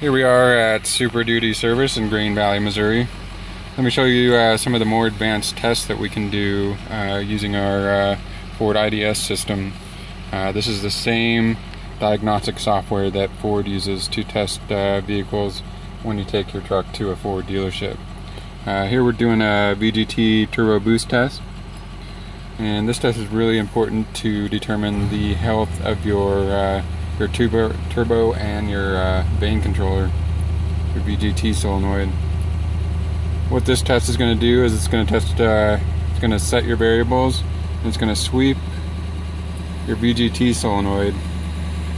Here we are at Super Duty Service in Green Valley, Missouri. Let me show you uh, some of the more advanced tests that we can do uh, using our uh, Ford IDS system. Uh, this is the same diagnostic software that Ford uses to test uh, vehicles when you take your truck to a Ford dealership. Uh, here we're doing a VGT turbo boost test. And this test is really important to determine the health of your your turbo, turbo and your uh, vane controller, your VGT solenoid. What this test is going to do is it's going to test, uh, it's going to set your variables, and it's going to sweep your VGT solenoid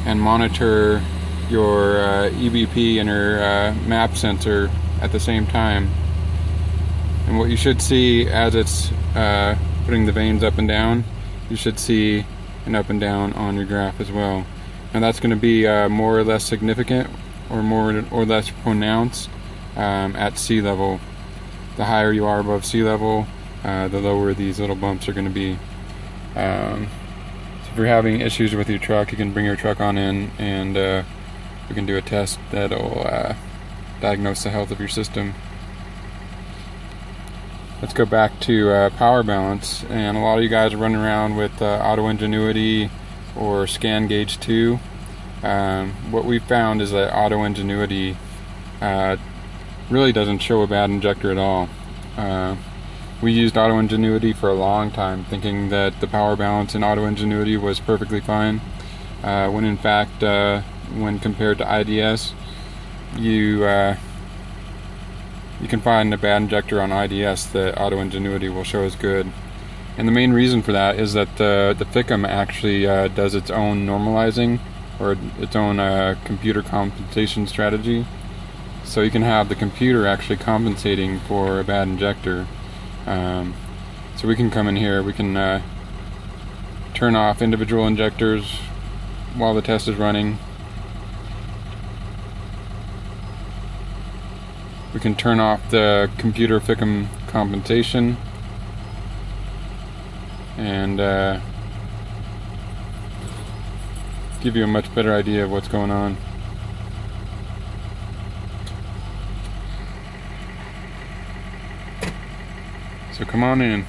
and monitor your uh, EBP and your uh, map sensor at the same time. And what you should see as it's uh, putting the vanes up and down, you should see an up and down on your graph as well and that's going to be uh, more or less significant or more or less pronounced um, at sea level. The higher you are above sea level, uh, the lower these little bumps are going to be. Um, so if you're having issues with your truck, you can bring your truck on in and uh, we can do a test that'll uh, diagnose the health of your system. Let's go back to uh, power balance, and a lot of you guys are running around with uh, AutoEnginuity or ScanGauge 2 um, what we found is that AutoEnginuity uh, really doesn't show a bad injector at all. Uh, we used AutoEnginuity for a long time thinking that the power balance in AutoEnginuity was perfectly fine. Uh, when in fact uh, when compared to IDS you uh, you can find a bad injector on IDS that AutoEnginuity will show as good and the main reason for that is that the, the FICM actually uh, does its own normalizing or its own uh, computer compensation strategy. So you can have the computer actually compensating for a bad injector. Um, so we can come in here, we can uh, turn off individual injectors while the test is running. We can turn off the computer FICM compensation and uh, give you a much better idea of what's going on. So come on in.